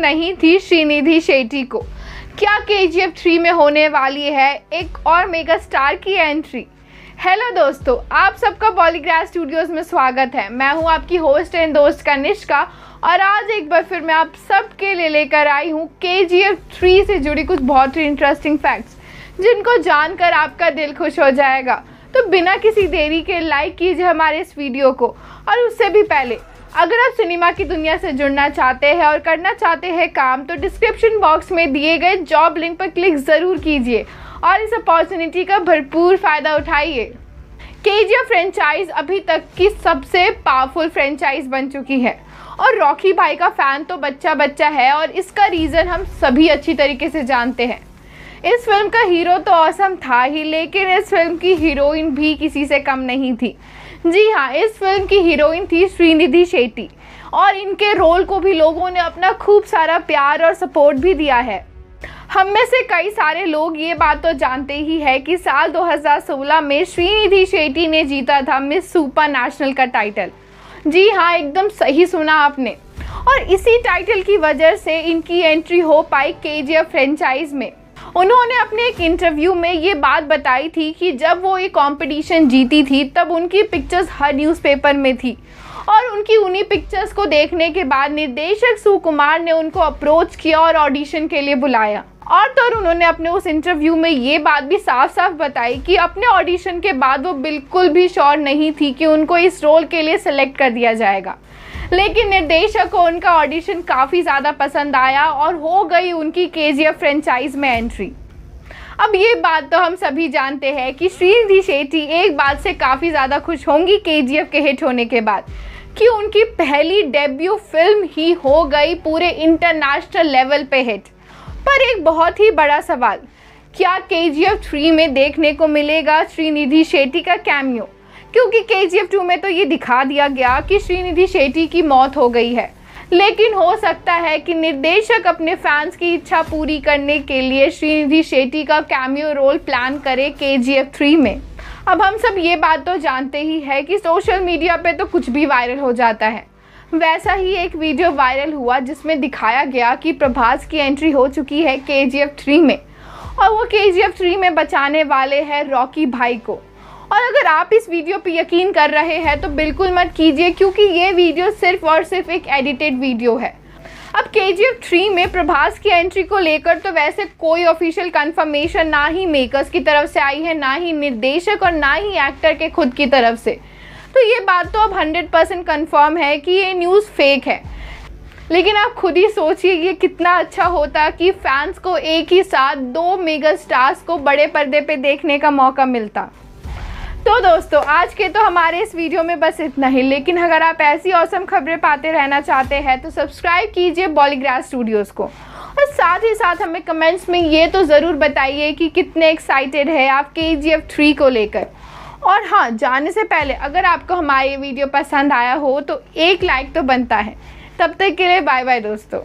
नहीं थी श्रीनिधि शेट्टी को। क्या के जी एफ़ थ्री में होने वाली है एक और मेगा स्टार की एंट्री हेलो दोस्तों, आप सबका बॉलीग्राफ स्टूडियोज में स्वागत है। मैं हूँ आपकी होस्ट एंड दोस्त कनिष्का और आज एक बार फिर मैं आप सबके लिए लेकर आई हूँ के जी एफ़ थ्री से जुड़ी कुछ बहुत ही इंटरेस्टिंग फैक्ट्स जिनको जानकर आपका दिल खुश हो जाएगा। तो बिना किसी देरी के लाइक कीजिए हमारे इस वीडियो को। और उससे भी पहले अगर आप सिनेमा की दुनिया से जुड़ना चाहते हैं और करना चाहते हैं काम तो डिस्क्रिप्शन बॉक्स में दिए गए जॉब लिंक पर क्लिक ज़रूर कीजिए और इस अपॉर्चुनिटी का भरपूर फ़ायदा उठाइए। के फ्रेंचाइज अभी तक की सबसे पावरफुल फ्रेंचाइज बन चुकी है और रॉकी भाई का फ़ैन तो बच्चा बच्चा है और इसका रीज़न हम सभी अच्छी तरीके से जानते हैं। इस फ़िल्म का हीरो तो औसम था ही, लेकिन इस फ़िल्म की हीरोइन भी किसी से कम नहीं थी। जी हाँ इस फ़िल्म की हीरोइन थी श्रीनिधि शेट्टी। और इनके रोल को भी लोगों ने अपना खूब सारा प्यार और सपोर्ट भी दिया है। हम में से कई सारे लोग ये बात तो जानते ही है कि साल 2016 में श्रीनिधि शेट्टी ने जीता था मिस सुपर नेशनल का टाइटल जी हाँ एकदम सही सुना आपने। और इसी टाइटल की वजह से इनकी एंट्री हो पाई के फ्रेंचाइज में। उन्होंने अपने एक इंटरव्यू में ये बात बताई थी कि जब वो ये कंपटीशन जीती थी, तब उनकी पिक्चर्स हर न्यूज़पेपर में थी। और उनकी उन्हीं पिक्चर्स को देखने के बाद निर्देशक सुकुमार ने उनको अप्रोच किया और ऑडिशन के लिए बुलाया। और तो उन्होंने अपने उस इंटरव्यू में ये बात भी साफ़ साफ़ बताई कि अपने ऑडिशन के बाद वो बिल्कुल भी श्योर नहीं थी कि उनको इस रोल के लिए सिलेक्ट कर दिया जाएगा। लेकिन निर्देशक को उनका ऑडिशन काफ़ी ज़्यादा पसंद आया और हो गई उनकी के फ्रेंचाइज में एंट्री अब ये बात तो हम सभी जानते हैं कि श्रीनिधि शेट्टी एक बात से काफ़ी ज़्यादा खुश होंगी के के हिट होने के बाद, कि उनकी पहली डेब्यू फ़िल्म ही हो गई पूरे इंटरनेशनल लेवल पे हिट पर एक बहुत ही बड़ा सवाल, क्या के जी एफ़ थ्री में देखने को मिलेगा श्रीनिधि शेट्टी का कैमियो क्योंकि के जी एफ़ टू में तो ये दिखा दिया गया कि श्रीनिधि शेट्टी की मौत हो गई है। लेकिन हो सकता है कि निर्देशक अपने फैंस की इच्छा पूरी करने के लिए श्रीनिधि शेट्टी का कैमियो रोल प्लान करे के जी एफ़ थ्री में। अब हम सब ये बात तो जानते ही है कि सोशल मीडिया पे तो कुछ भी वायरल हो जाता है। वैसा ही एक वीडियो वायरल हुआ जिसमें दिखाया गया कि प्रभास की एंट्री हो चुकी है के जी एफ़ थ्री में। और वो के जी एफ़ थ्री में बचाने वाले हैं रॉकी भाई को। और अगर आप इस वीडियो पे यकीन कर रहे हैं तो बिल्कुल मत कीजिए, क्योंकि ये वीडियो सिर्फ़ और सिर्फ़ एक एडिटेड वीडियो है। अब के जी एफ़ थ्री में प्रभास की एंट्री को लेकर तो वैसे कोई ऑफिशियल कंफर्मेशन ना ही मेकर्स की तरफ़ से आई है, ना ही निर्देशक और ना ही एक्टर के खुद की तरफ़ से। तो ये बात तो अब हंड्रेड परसेंट कन्फर्म है कि ये न्यूज़ फेक है। लेकिन आप खुद ही सोचिए, ये कितना अच्छा होता कि फैंस को एक ही साथ दो मेगा स्टार्स को बड़े पर्दे पे देखने का मौका मिलता। तो दोस्तों, आज के तो हमारे इस वीडियो में बस इतना ही। लेकिन अगर आप ऐसी औसम खबरें पाते रहना चाहते हैं तो सब्सक्राइब कीजिए बॉलीग्रास स्टूडियोज़ को। और साथ ही साथ हमें कमेंट्स में ये तो ज़रूर बताइए कि कितने एक्साइटेड है आप के जी एफ़ थ्री को लेकर। और हाँ जाने से पहले, अगर आपको हमारा वीडियो पसंद आया हो तो एक लाइक तो बनता है। तब तक के लिए बाय बाय दोस्तों।